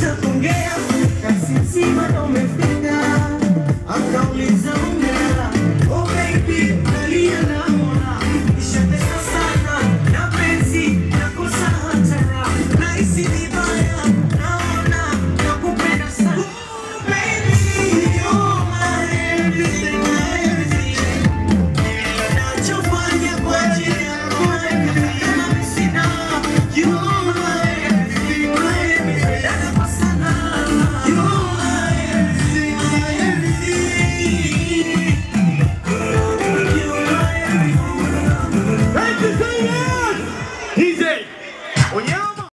to